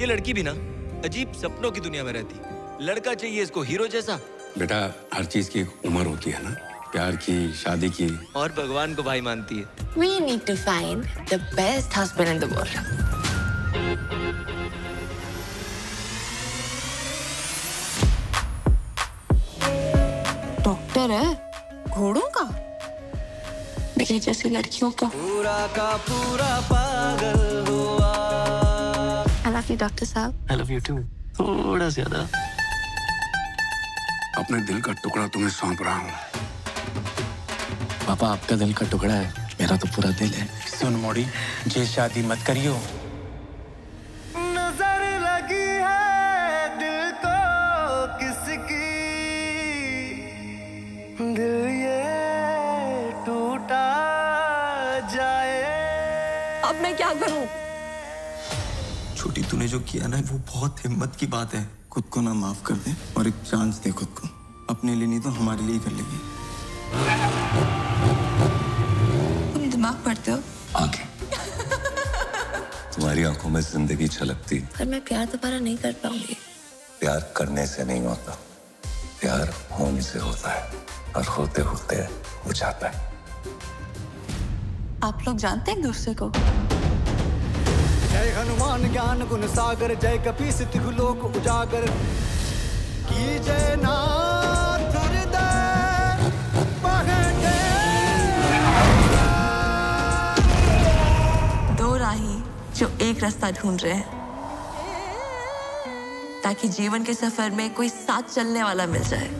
ये लड़की भी ना अजीब सपनों की दुनिया में रहती। लड़का चाहिए इसको हीरो जैसा। बेटा हर चीज़ की उम्र होती है ना? प्यार की शादी की। और भगवान को भाई मानती है। We need to find the best husband in the world. Doctor है? घोड़ों का? मेरी जैसी लड़कियों का। पूरा का पूरा पागल लव यू डॉक्टर साहब आई लव यू टू थोड़ा ज़्यादा। अपने दिल का टुकड़ा तुम्हें सौंप रहा हूँ। पापा आपका दिल का टुकड़ा है। मेरा तो पूरा दिल है। सुन मोड़ी जे शादी मत करियो। नज़र लगी है दिल को किसकी। दिल ये टूटा जाए। अब मैं क्या करूँ? छोटी तूने जो किया ना वो बहुत हिम्मत की बात है। खुद को ना माफ़ कर दे और एक चांस दे खुद को। अपने लिए नहीं तो हमारे लिए कर लेगी। तुम दिमाग पढ़ते हो? आँखें। तुम्हारी आँखों में ज़िंदगी छलकती। पर मैं प्यार दोबारा नहीं कर पाऊँगी। प्यार करने से नहीं होता। प्यार होने से होता है और होते होते हो जाता है। आप लोग जानते हैं एक दूसरे को? हनुमान ज्ञान गुण सागर, जय कपी सिद्धि लोक उजागर। की जय राही जो एक रास्ता ढूंढ रहे हैं, ताकि जीवन के सफ़र में कोई साथ चलने वाला मिल जाए।